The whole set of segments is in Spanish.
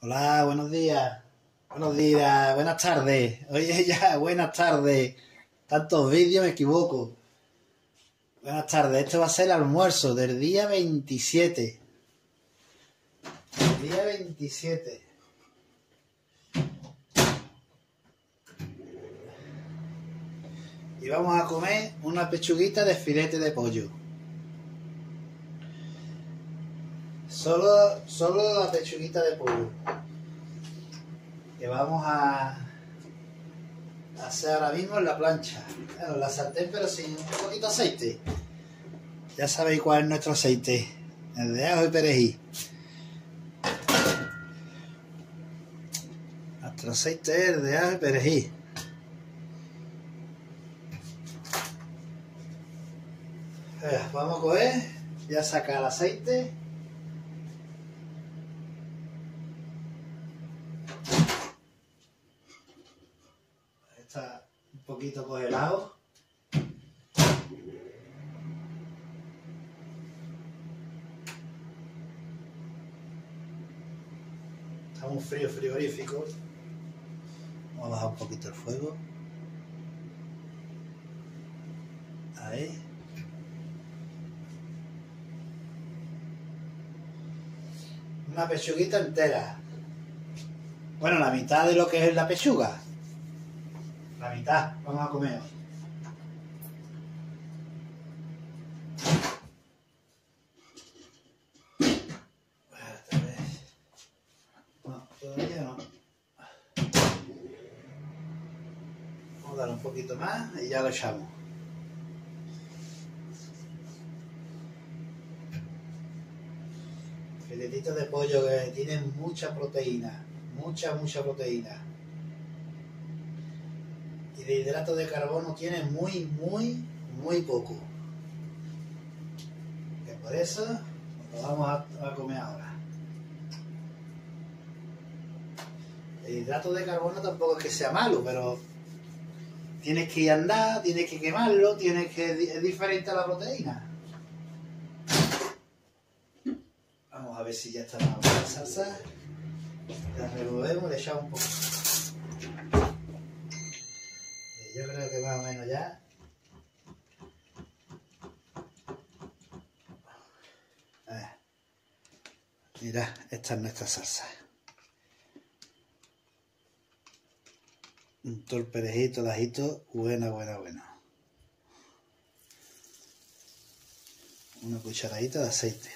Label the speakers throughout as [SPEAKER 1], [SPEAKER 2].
[SPEAKER 1] Hola, buenos días. Buenos días, buenas tardes. Oye, ya, buenas tardes. Tantos vídeos me equivoco. Buenas tardes. Este va a ser el almuerzo del día 27. El día 27. Y vamos a comer una pechuguita de filete de pollo. Solo, solo la pechuguita de pollo. Que vamos a hacer ahora mismo en la plancha. La sartén, pero sin un poquito de aceite. Ya sabéis cuál es nuestro aceite. El de ajo y perejil. Nuestro aceite es el de ajo y perejil. Vamos a coger, ya sacar el aceite. Está un poquito congelado. Está muy frío, frigorífico. Vamos a bajar un poquito el fuego. Ahí. Una pechuguita entera. Bueno, la mitad de lo que es la pechuga. Vamos a comer. Vamos a dar un poquito más y ya lo echamos. Filetitos de pollo que tienen mucha proteína, mucha, mucha proteína. Y de hidrato de carbono tiene muy, muy, muy poco. Que por eso lo vamos a, comer ahora. El hidrato de carbono tampoco es que sea malo, pero tienes que andar, tienes que quemarlo, tienes que es diferente a la proteína. Vamos a ver si ya está la salsa. La removemos, le echamos un poco. Eh, Yo creo que más o menos ya. Mira, esta es nuestra salsa. Un todo el perejito, el ajito, buena, buena, buena. Una cucharadita de aceite.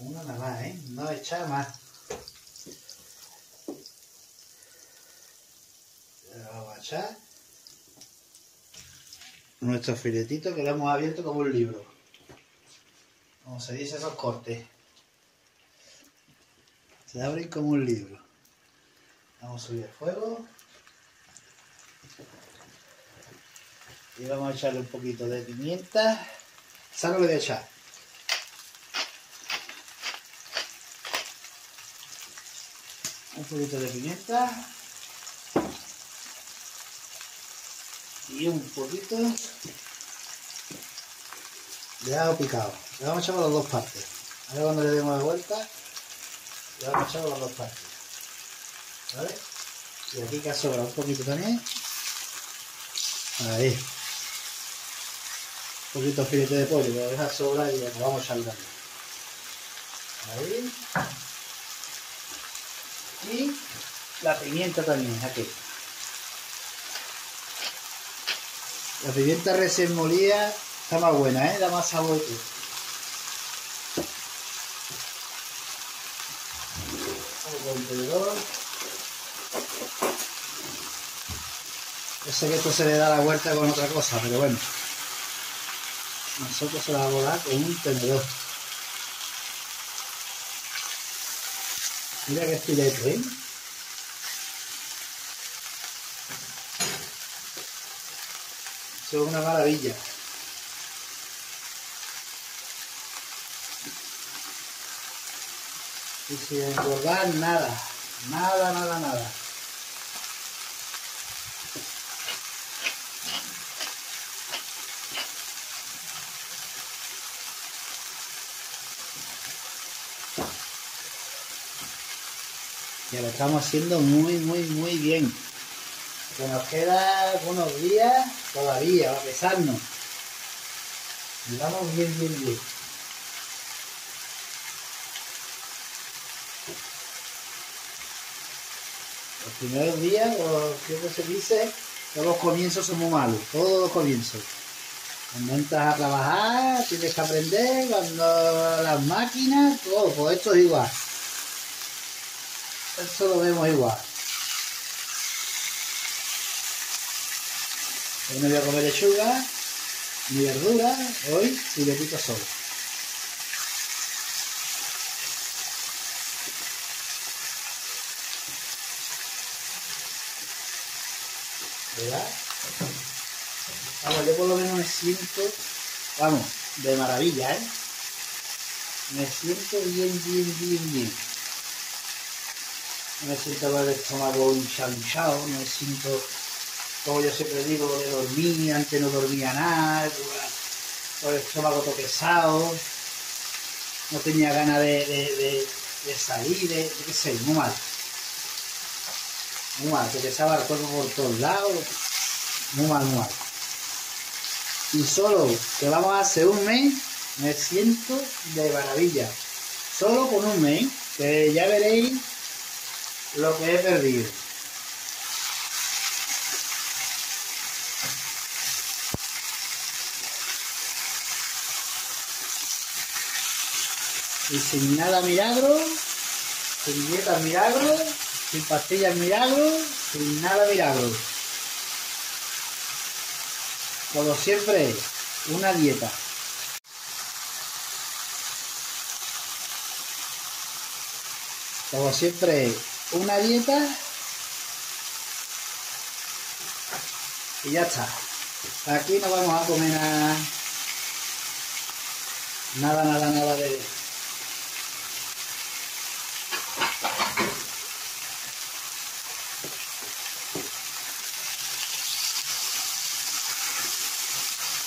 [SPEAKER 1] Una nada más, ¿eh? No echar más. Nuestro filetito que lo hemos abierto como un libro. Como se dice esos cortes. Se abren como un libro. Vamos a subir el fuego. Y vamos a echarle un poquito de pimienta. ¿Sabes lo voy a echar? un poquito de pimienta y un poquito de ajo picado. Le vamos a echar las dos partes. Ahora cuando le demos la vuelta, le vamos a echar las dos partes. ¿Vale? Y aquí que sobra un poquito también. Ahí. Un poquito de filete de pollo, lo deja sobra y lo vamos a echar. Ahí. Y la pimienta también, aquí. La pimienta recién molida está más buena, ¿eh? Da más sabor. Yo sé que esto se le da la vuelta con otra cosa, pero bueno. Nosotros se la vamos a dar con un tenedor. Mira que fileto, ¿eh? Eso es una maravilla. Y sin engordar nada. Nada, nada, nada. Ya lo estamos haciendo muy, muy, muy bien. Que nos queda unos días todavía, a pesarnos. Y vamos bien, bien, bien. Los primeros días, o siempre se dice, todos los comienzos son muy malos, todos los comienzos. Cuando entras a trabajar, tienes que aprender, cuando las máquinas, todo, pues esto es igual. Esto lo vemos igual. Hoy no voy a comer lechuga, ni verdura, hoy pico solo. ¿Verdad? Vamos, yo por lo menos me siento, vamos, de maravilla, ¿eh? Me siento bien, bien, bien, bien. No me siento con el estómago hinchado, no me siento, como yo siempre digo, de dormir, antes no dormía nada, con el estómago toquesado, no tenía ganas de, salir, de, qué sé, muy mal. Muy mal, que pesaba el cuerpo por todos lados, muy mal, muy mal y solo que vamos a hacer un mes, me siento de maravilla. Solo con un mes, que ya veréis lo que he perdido. Sin nada milagro, sin dietas milagro, sin pastillas milagro, sin nada milagro. Como siempre, una dieta. Como siempre, una dieta. Y ya está. Aquí no vamos a comer nada, nada, nada, nada de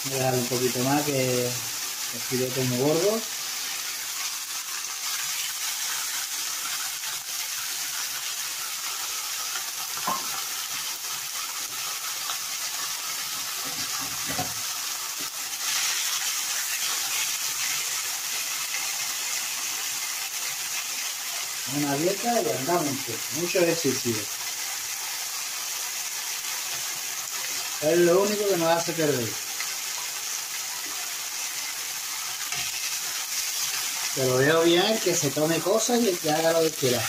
[SPEAKER 1] Voy a dejar un poquito más que el filete muy gordo. Una dieta y andamos, mucho ejercicio. Es lo único que nos hace perder. Pero veo bien que se tome cosas y que haga lo que quiera.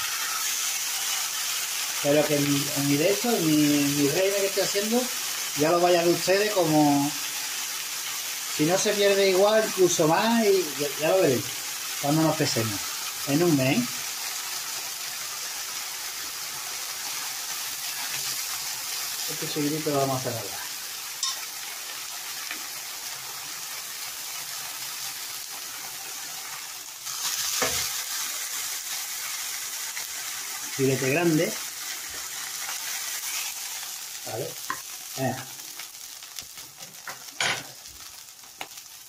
[SPEAKER 1] Pero que mi, en mi de en mi, reina que estoy haciendo, ya lo vayan ustedes como... Si no se pierde igual, incluso más, y ya, lo veréis. Cuando nos pesemos. En un mes. Este seguidito lo vamos a hacer. Filete grande. Vale.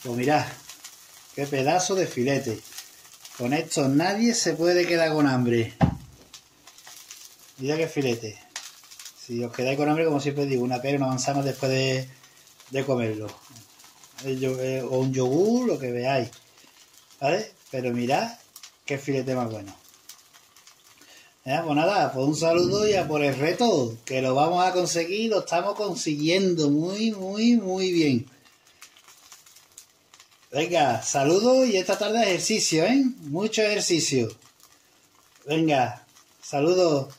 [SPEAKER 1] Pues mirad, qué pedazo de filete. Con esto nadie se puede quedar con hambre. Mira qué filete. Si os quedáis con hambre, como siempre digo, una pera una manzana después de, de comerlo. Eh, o un yogur, lo que veáis. ¿Vale? Pero mirad qué filete más bueno. Ya, pues nada, pues un saludo y a por el reto, que lo vamos a conseguir, lo estamos consiguiendo muy, muy, muy bien. Venga, saludos y esta tarde ejercicio, ¿eh? Mucho ejercicio. Venga, saludos.